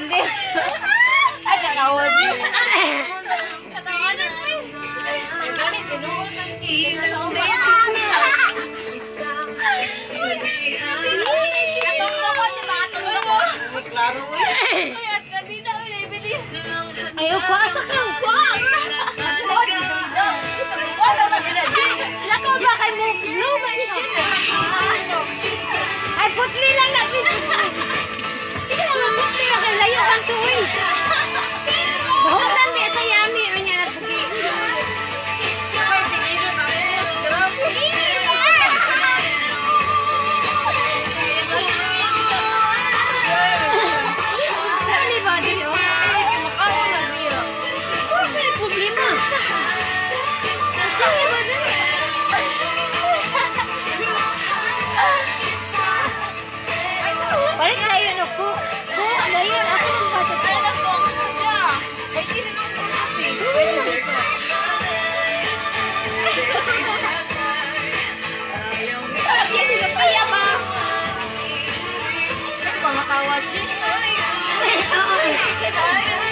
Hindi. Ay, kakawad yun. Katawanan mo yun. Ay, ganit, tinuod ng kilo. Katunglo ko, di ba? Katunglo ko. Klaro mo yun. Ay, at kanina, uy, bilis. Ay, upasa ka. Lakaw ba kay mo? Blue ba siya? Ay, putli lang na. ayun, no, po. Po, ano yun? Asa yung bata ko? Ano po? Siya. Ay, tinanong ko natin. Pwede dito. Ayaw nila paya ba? Ay, pangakawat siya. Ay, ay, ay.